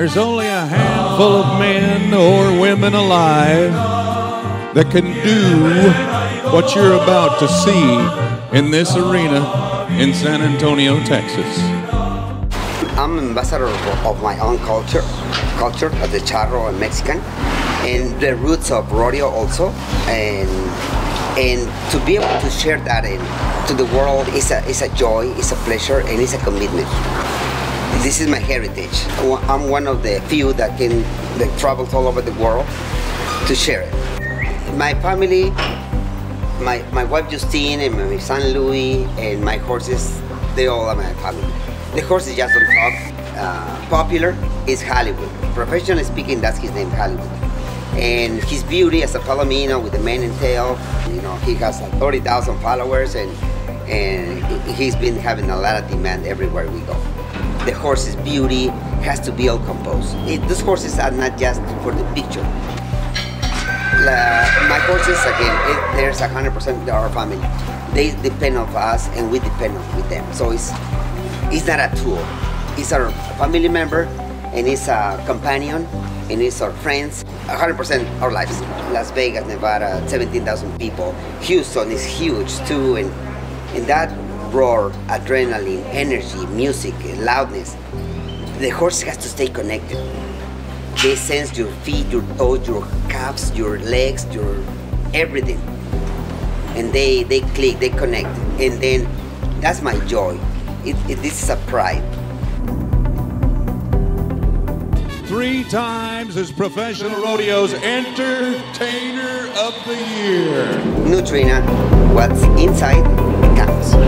There's only a handful of men or women alive that can do what you're about to see in this arena in San Antonio, Texas. I'm ambassador of, my own culture, culture of the charro and Mexican, and the roots of rodeo also, and and to be able to share that in, to the world is a is a joy, is a pleasure, and it's a commitment. This is my heritage. I'm one of the few that can that all over the world to share it. My family, my my wife Justine and my son Louis and my horses, they all are my family. The horses just don't talk. Uh, popular is Hollywood. Professionally speaking, that's his name, Hollywood. And his beauty as a Palomino with the mane and tail, you know, he has 30,000 followers and and he's been having a lot of demand everywhere we go. The horse's beauty has to be all composed. It, those horses are not just for the picture. La, my horses, again, it, there's 100% our family. They depend on us and we depend on with them. So it's it's not a tool. It's our family member and it's a companion and it's our friends. 100% our lives. Las Vegas, Nevada, 17,000 people. Houston is huge too. And, and that roar, adrenaline, energy, music, loudness, the horse has to stay connected. They sense your feet, your toes, your calves, your legs, your everything. And they, they click, they connect. And then that's my joy it, it, this is a pride. Three times as Professional Rodeo's Entertainer of the Year. Nutrena, what's inside counts.